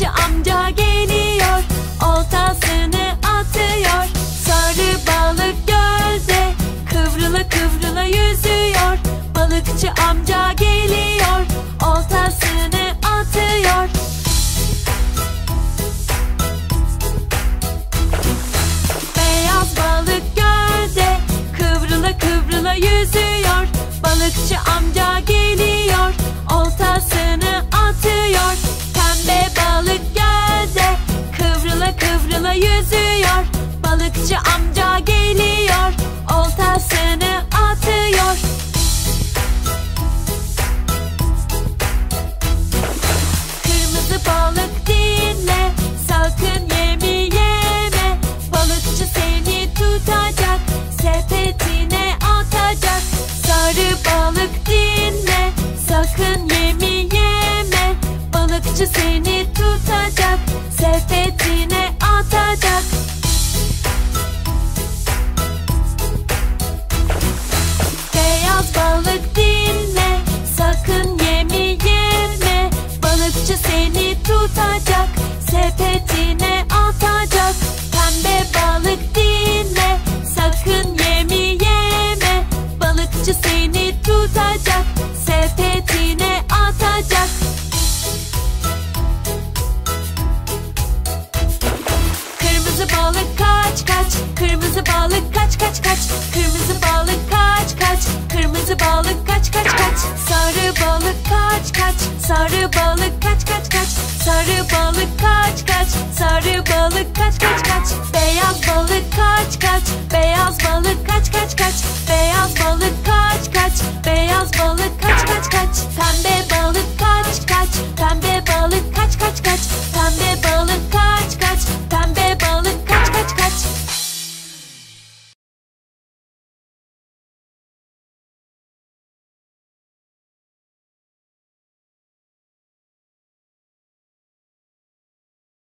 Avcı amca geliyor Oltasını atıyor. Sarı balık gölde Kıvrıla kıvrıla yüzüyor. Balıkçı amca geliyor Oltasını atıyor. Beyaz balık gölde Kıvrıla kıvrıla yüzüyor. Balıkçı amca geliyor Oltasını Havada yüzüyor Balıkçı amca geliyor Oltasını atıyor. Kırmızı balık dinle Sakın yemi yeme. Balıkçı seni tutacak Sepetine atacak. Sarı balık dinle Sakın yemi yeme. Balıkçı seni tutacak. Tutacak Sepetine atacak. Pembe balık dinle Sakın yemi yeme. Balıkçı seni tutacak Sepetine atacak. Kırmızı balık kaç kaç Kırmızı balık kaç kaç kaç. Kırmızı balık kaç kaç Kırmızı balık kaç kaç kaç. Sarı balık kaç kaç Sarı balık Sarı balık kaç kaç. Sarı balık kaç kaç kaç. Beyaz balık kaç kaç. Beyaz balık kaç kaç kaç. Beyaz balık kaç kaç. Beyaz balık kaç kaç kaç. Pembe balık